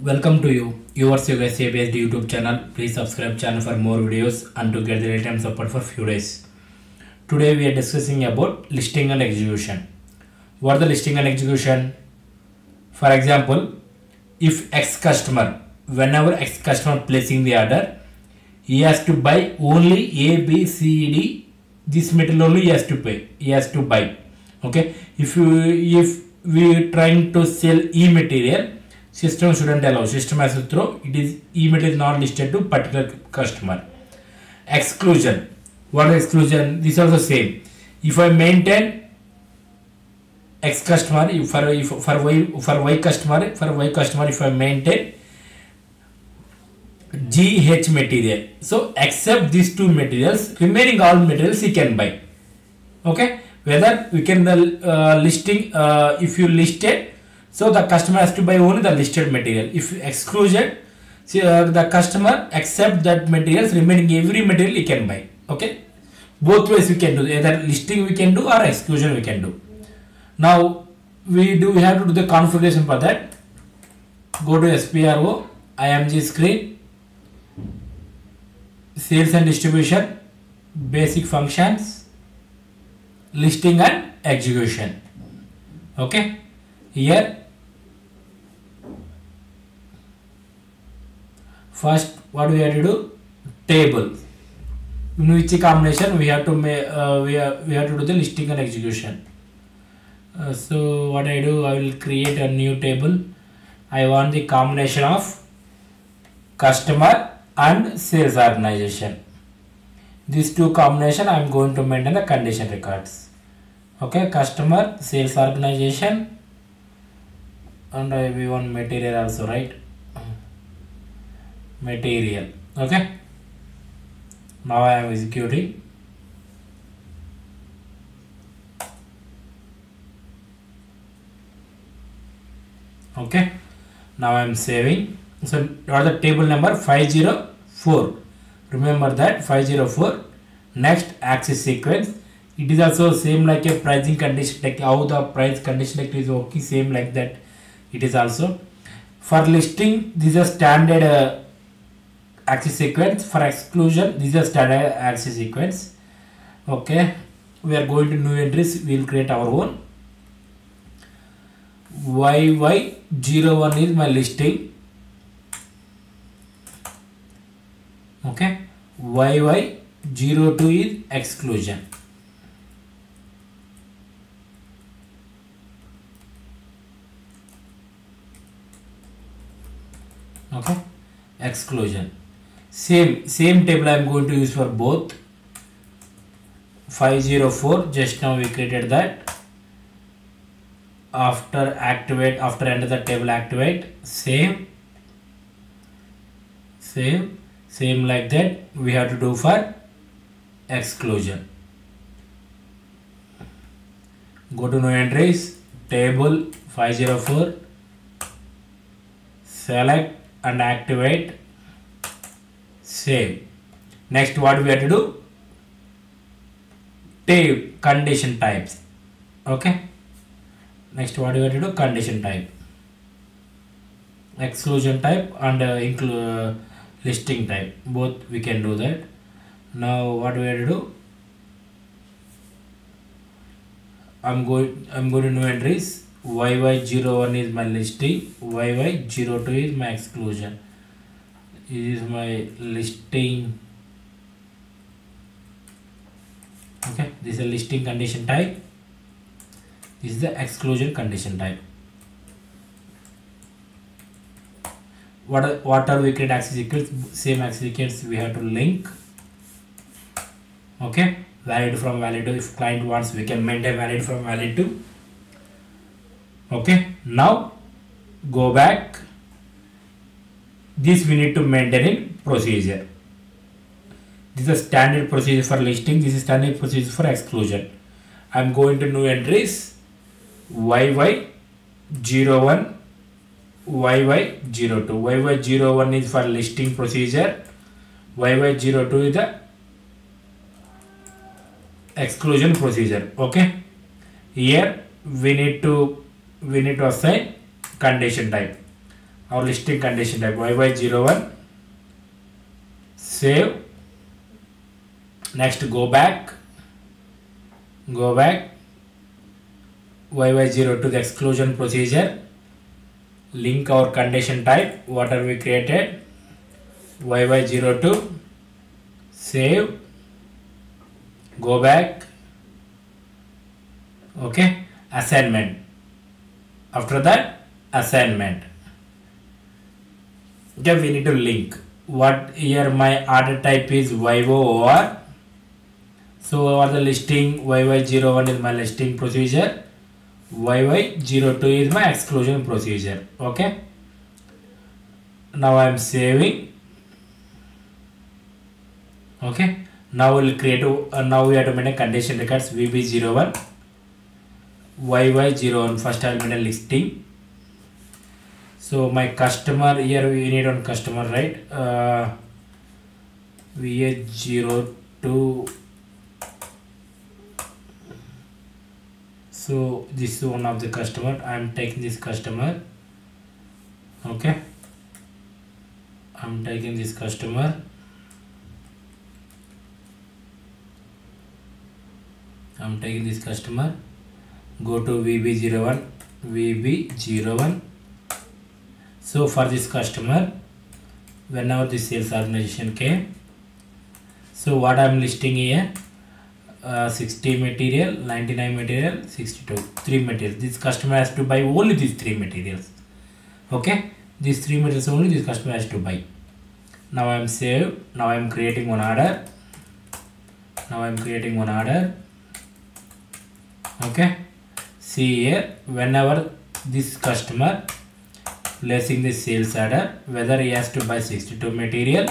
Welcome to you, yours Yuga SAP SD YouTube channel. Please subscribe channel for more videos and to get the real-time support for few days. Today we are discussing about listing and exclusion. What are the listing and exclusion? For example, if X customer, whenever X customer placing the order, he has to buy only A, B, C, D. This material only he has to pay. He has to buy. Okay. If you if we trying to sell E material, system shouldn't allow. System has to throw. It is email is not listed to particular customer. Exclusion. What is exclusion? This is also same. If I maintain X customer, if for if for Y for Y customer for Y customer, if I maintain GH material. So except these two materials, remaining all materials he can buy. Okay, whether we can uh, listing uh, if you listed, so the customer has to buy only the listed material. If exclusion, see, uh, the customer accept that materials, remaining every material he can buy. Okay, both ways we can do either listing we can do or exclusion we can do. Now we do we have to do the configuration for that. Go to SPRO, IMG screen sales and distribution, basic functions, listing and exclusion. Okay, here first what we have to do table in which combination we have to make uh, we have we have to do the listing and exclusion. Uh, so what I do I will create a new table. I want the combination of customer and sales organization. These two combination I am going to maintain the condition records. Okay, customer, sales organization, and I we want material also, right? Material. Okay. Now I am executing. Okay. Now I am saving so what the table number 504 remember that 504 next access sequence it is also same like a pricing condition like how the price condition like is okay same like that it is also for listing this is a standard uh, access sequence. For exclusion this is a standard access sequence. Okay. We are going to new entries. We will create our own. Yy01 is my listing. Okay. Yy02 is exclusion. Okay. Exclusion same same table i am going to use for both. 504 just now we created that. After activate after enter the table activate same. Same same like that we have to do for exclusion. Go to new entries table 504 select and activate save next what we have to do? Type condition types. Okay? Next what we have to do? Condition type. Exclusion type and uh, include uh, listing type. Both we can do that. Now what we have to do? I'm going i'm going to new entries yy01 is my listing. Yy02 is my exclusion is my listing. Okay this is a listing condition type. This is the exclusion condition type. What are, what are we create axis equals? Same axis equals we have to link. Okay valid from valid to if client wants we can maintain valid from valid to. Okay now go back this we need to maintain in procedure. This is a standard procedure for listing. This is standard procedure for exclusion. I'm going to new entries. Yy01 yy02 yy01 is for listing procedure. Yy02 is the exclusion procedure. Okay? Here we need to we need to assign condition type our listing condition type yy01 save. Next go back. Go back. Yy02 the exclusion procedure. Link our condition type. What are we created? Yy02 save. Go back. Okay. Assignment. After that assignment okay we need to link. What here my order type is YOOR so over the listing? YY01 is my listing procedure. YY02 is my exclusion procedure. Okay? Now I am saving. Okay? Now we'll create a, uh, now we have to maintain condition records VB01 YY01 first I'll maintain listing so my customer here we need on customer right? Uh, VH02 so this is one of the customer. I am taking this customer. Okay. I'm taking this customer. I'm taking this customer. Go to VB01 VB01 so for this customer whenever the sales organization came so what I'm listing here uh, 60 material 99 material 62 three materials. This customer has to buy only these three materials. Okay? These three materials only this customer has to buy. Now I'm save now I'm creating one order. Now I'm creating one order. Okay? See here whenever this customer placing the sales order whether he has to buy 62 material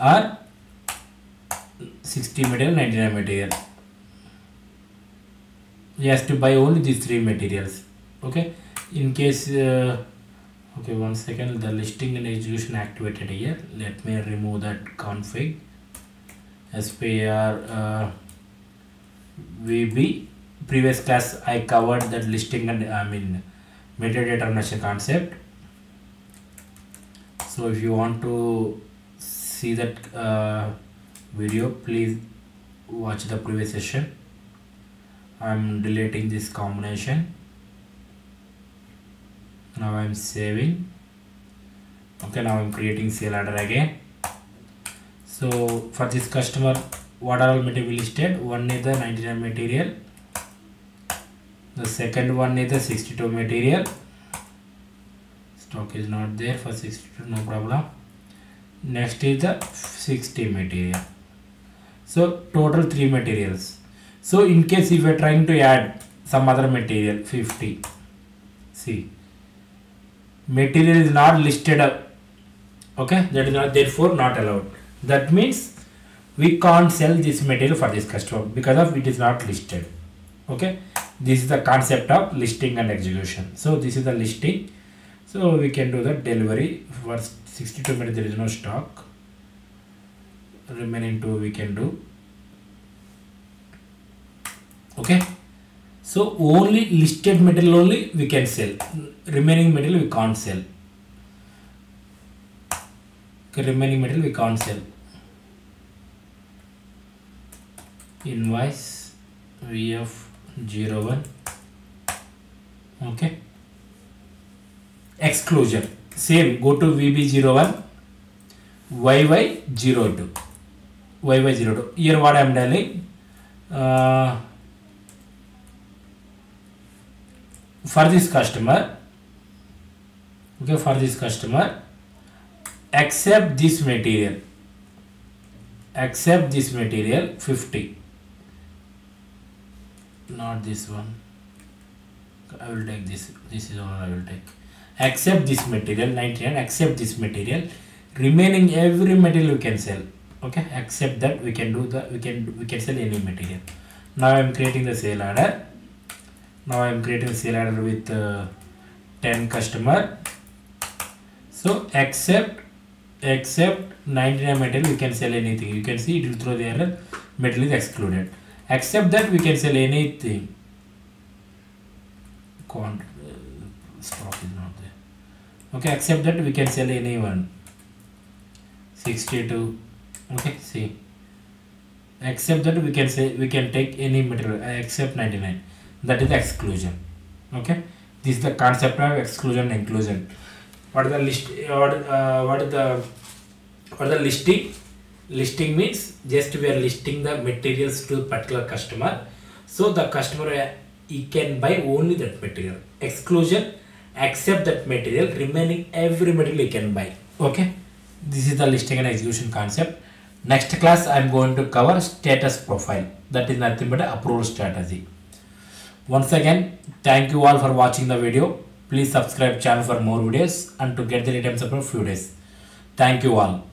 or 60 material 99 material. He has to buy only these three materials okay? In case uh, okay one second the listing and exclusion activated here. Let me remove that config. Spr uh, vb previous class I covered that listing and I mean material determination concept. So if you want to see that uh, video please watch the previous session. I'm deleting this combination. Now I'm saving. Okay now I'm creating sale order again. So for this customer what are all material listed? One is the 99 material the second one is the 62 material. Stock is not there for 62 no problem. Next is the 60 material. So total three materials. So in case if you are trying to add some other material 50 see. Material is not listed up. Okay? That is not therefore not allowed. That means we can't sell this material for this customer because of it is not listed. Okay this is the concept of listing and exclusion. So this is the listing. So we can do the delivery. For 62 minutes there is no stock. Remaining two we can do. Okay? So only listed metal only we can sell. Remaining metal we can't sell. Okay, remaining metal we can't sell. Invoice vf 01 okay. Exclusion. Same go to vb01 yy02 yy02 here what i am telling uh, for this customer okay for this customer accept this material. Accept this material 50 not this one. I will take this this is all I will take. Accept this material 99 accept this material. Remaining every material we can sell okay? Accept that we can do the we can we can sell any material. Now I am creating the sale order. Now I am creating sale order with uh, 10 customer. So accept accept 99 material we can sell anything. You can see it will throw the error. Material is excluded except that we can sell anything. Uh, stock is not there. Okay except that we can sell any one 62 okay see. Except that we can say we can take any material uh, except 99 that is exclusion. Okay? This is the concept of exclusion and inclusion. What is the list what, uh, what is the what is the listing listing means just we are listing the materials to particular customer. So the customer uh, he can buy only that material. Exclusion accept that material. Remaining every material he can buy. Okay? This is the listing and exclusion concept. Next class i am going to cover status profile. That is nothing but approval strategy. Once again thank you all for watching the video. Please subscribe channel for more videos and to get the of a few days. Thank you all